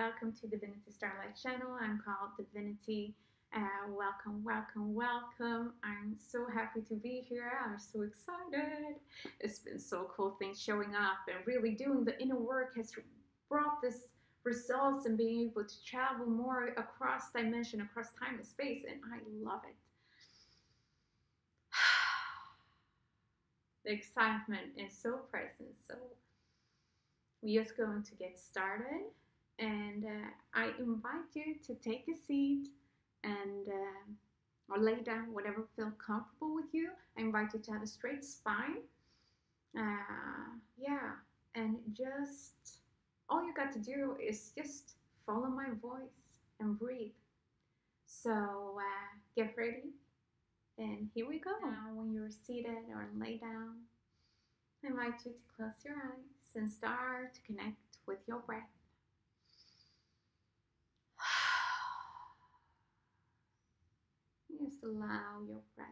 welcome to Divinity Starlight channel. I'm called Divinity. Uh, welcome, welcome, welcome. I'm so happy to be here. I'm so excited. It's been so cool things showing up and really doing the inner work has brought this results and being able to travel more across dimension, across time and space, and I love it. the excitement is so present. So we're just going to get started and uh, I invite you to take a seat and uh, or lay down whatever feels comfortable with you. I invite you to have a straight spine. Uh, yeah, and just all you got to do is just follow my voice and breathe. So uh, get ready, and here we go. Now, when you're seated or lay down, I invite you to close your eyes and start to connect with your breath. Just allow your breath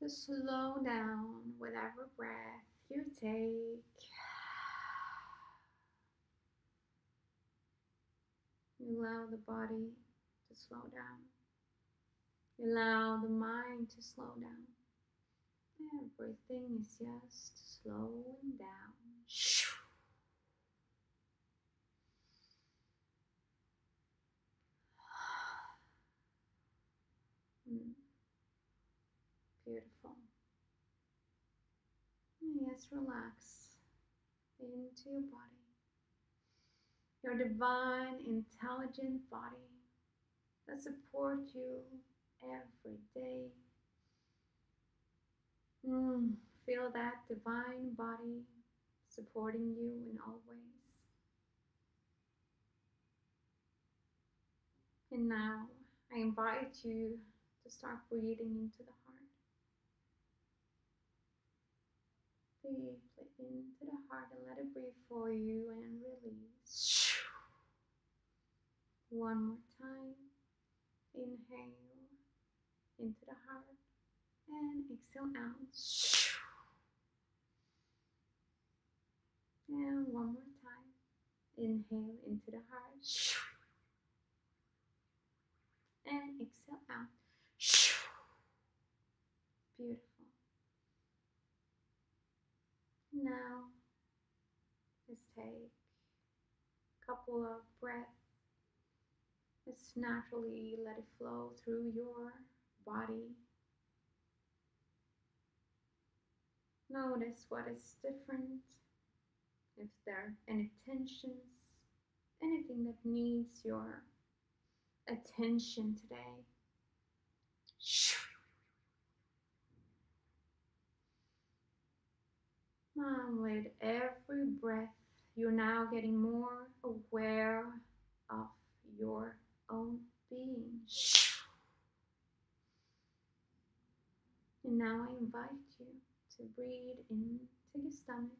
to slow down whatever breath you take. You allow the body to slow down. You allow the mind to slow down. Everything is just slowing down. Hmm. Beautiful. Yes, relax into your body your divine, intelligent body that supports you every day. Mm, feel that divine body supporting you in all ways. And now I invite you to start breathing into the heart. Deeply into the heart and let it breathe for you and release. One more time. Inhale into the heart and exhale out. And one more time. Inhale into the heart. And exhale out. Beautiful. Now, let's take a couple of breaths just naturally let it flow through your body. Notice what is different, if there are any tensions, anything that needs your attention today. And with every breath, you're now getting more aware of your own being. And now I invite you to breathe into your stomach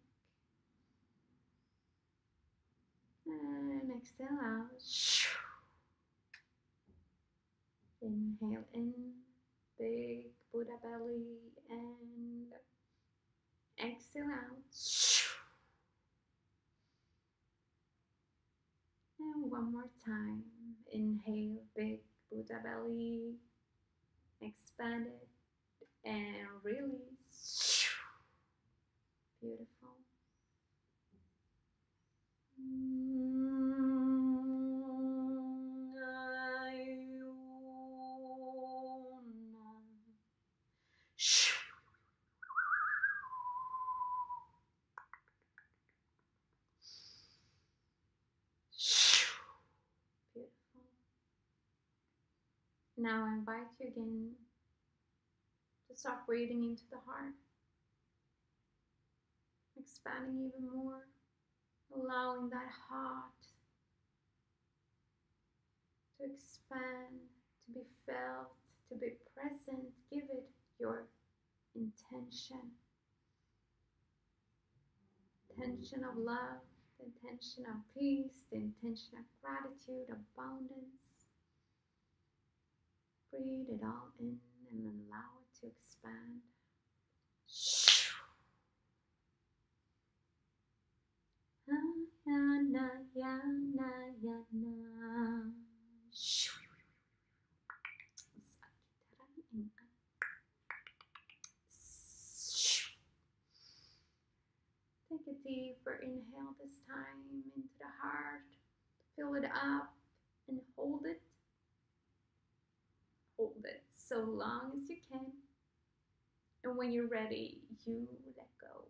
and exhale out. Inhale in, big Buddha belly, and exhale out. And one more time. Inhale, big Buddha belly. Expand it and release. Beautiful. Now I invite you again to start breathing into the heart, expanding even more, allowing that heart to expand, to be felt, to be present. Give it your intention. Intention of love, the intention of peace, the intention of gratitude, abundance. Breathe it all in and allow it to expand. Take a deeper inhale this time into the heart. Fill it up and hold it. So long as you can. And when you're ready, you let go.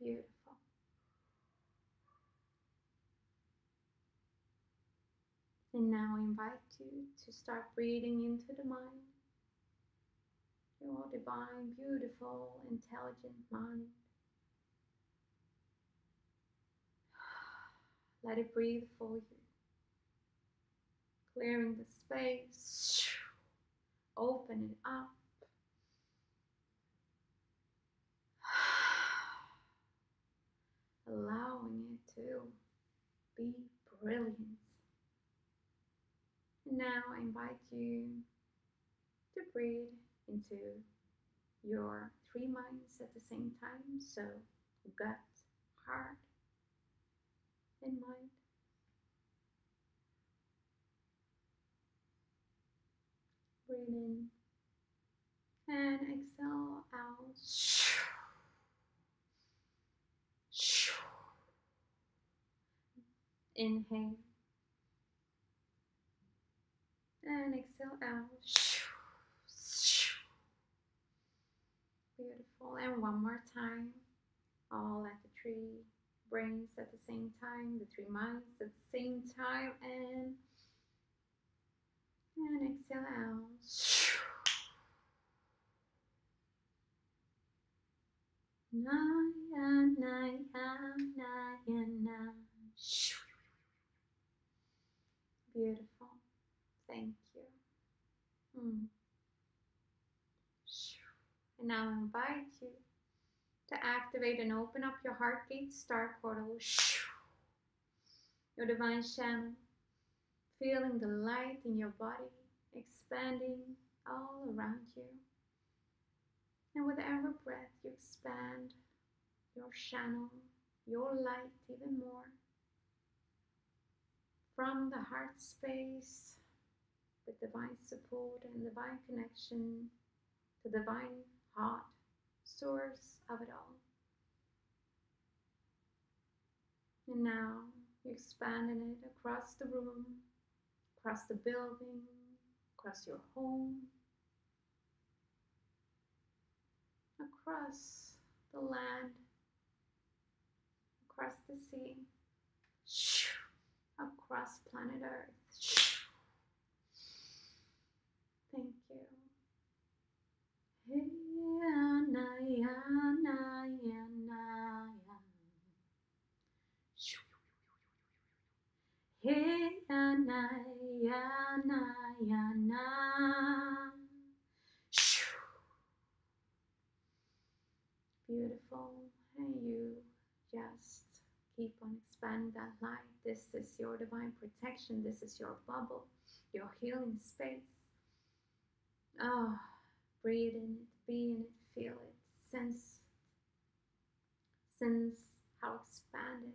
Beautiful. And now I invite you to start breathing into the mind. Your divine, beautiful, intelligent mind. Let it breathe for you. Clearing the space. Open it up. Allowing it to be brilliant. Now I invite you to breathe into your three minds at the same time. So, gut, heart, and mind. Breathe in and exhale out. Inhale and exhale out. Beautiful. And one more time. All at the three brains at the same time, the three minds at the same time, and and exhale out. Na ya na ya na ya na. Beautiful. Thank you. Hmm. And now I invite you to activate and open up your heart gate star portal. Your divine channel. Feeling the light in your body expanding all around you. And with every breath, you expand your channel, your light even more. From the heart space, with divine support and the divine connection to divine heart, source of it all. And now you're expanding it across the room, across the building, across your home, across the land, across the sea, across planet Earth. Thank you. Hey, ya, na, ya, na, ya, na, ya. Hey, ya, na, ya, na, ya, na. Beautiful. And you just keep on expanding that light. This is your divine protection. This is your bubble, your healing space. Ah, breathe in it, be in it, feel it, sense, sense how expanded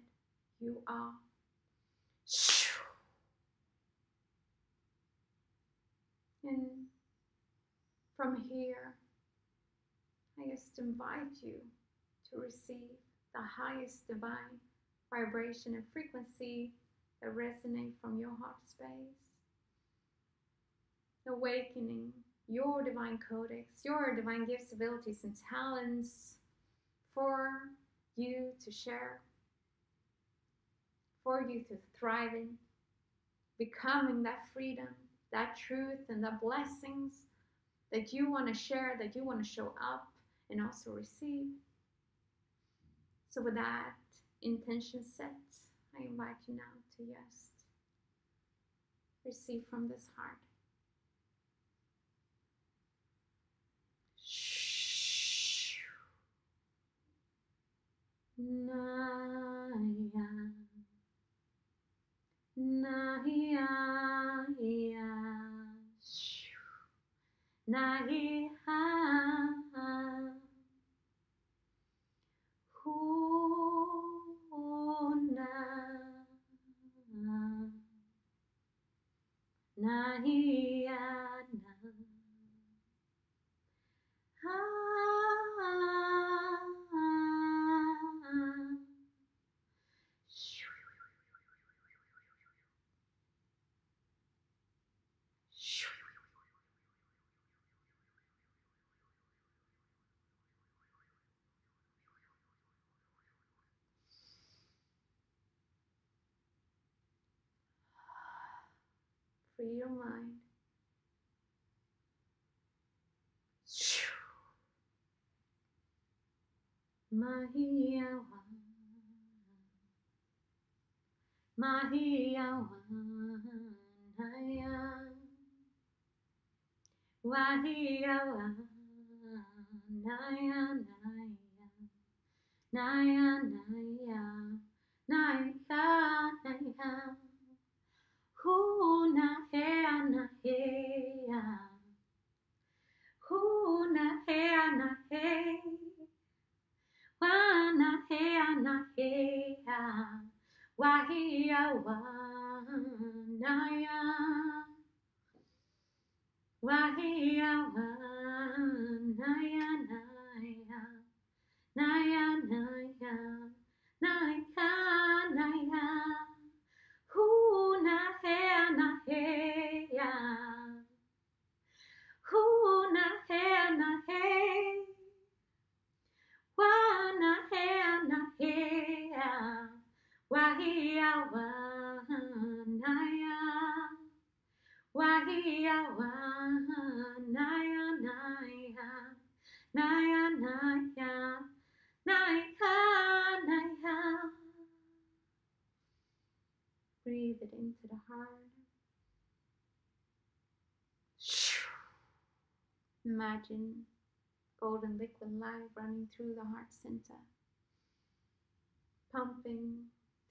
you are. And from here, I just invite you to receive the highest divine vibration and frequency that resonate from your heart space. Awakening your divine codex, your divine gifts, abilities, and talents for you to share, for you to thrive in, becoming that freedom, that truth, and the blessings that you want to share, that you want to show up and also receive. So, with that intention set, I invite you now to just receive from this heart. Naya, Naya, Naya. Nahiana. Free your mind. Mahiawa. Mahiawa. Naya. Wahiawa. Naya, naya. Naya, naya. Naya, Breathe it into the heart. Imagine golden liquid light running through the heart center, pumping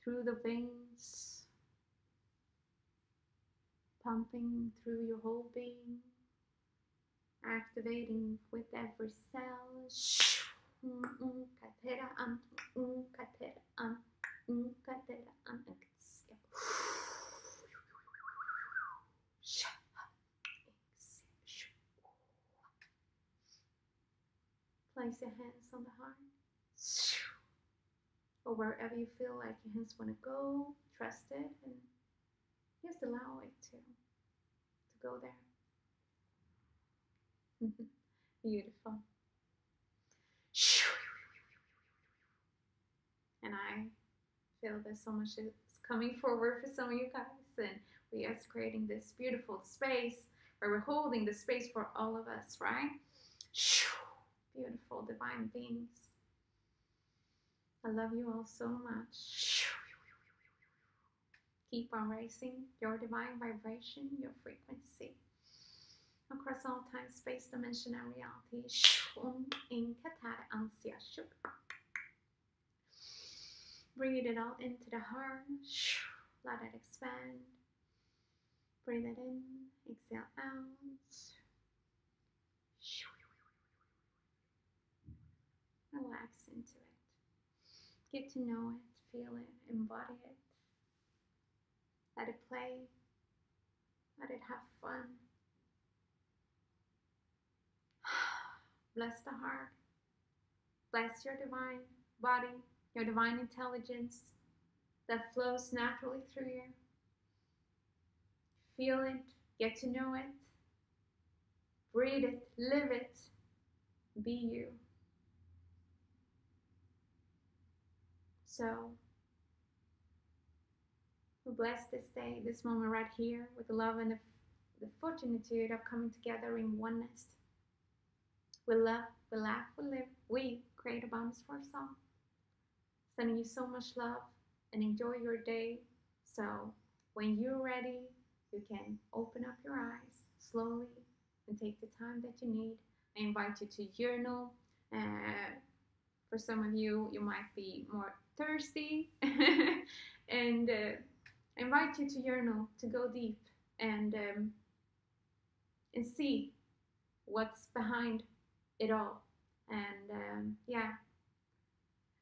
through the veins, pumping through your whole being, activating with every cell. Katera am, katera am, katera am, Place your hands on the heart. Or wherever you feel like your hands want to go, trust it and just allow it to, to go there. Beautiful. And I feel that so much is coming forward for some of you guys, and we are creating this beautiful space where we're holding the space for all of us, right? Beautiful divine beings. I love you all so much. Keep on raising your divine vibration, your frequency across all time, space, dimension, and reality. Breathe it all into the heart. Let it expand. Breathe it in. Exhale out. Relax into it. Get to know it, feel it, embody it. Let it play. Let it have fun. Bless the heart. Bless your divine body, your divine intelligence that flows naturally through you. Feel it, get to know it, breathe it, live it, be you. So, we bless this day, this moment right here with the love and the, the fortitude of coming together in oneness. We love, we laugh, we live, we create abundance for us all. Sending you so much love and enjoy your day. So, when you're ready, you can open up your eyes slowly and take the time that you need. I invite you to journal. Uh, for some of you, you might be more thirsty, and uh, invite you to journal, to go deep, and um, and see what's behind it all. And um, yeah,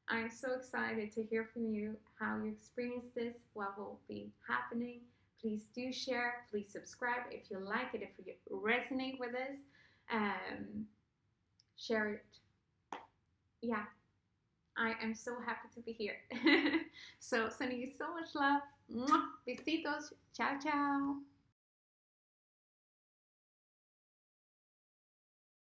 I'm so excited to hear from you how you experience this, what will be happening. please do share. Please subscribe if you like it, if you resonate with us. Um, share it. Yeah, I am so happy to be here. so, sending you so much love. Besitos. Ciao, ciao.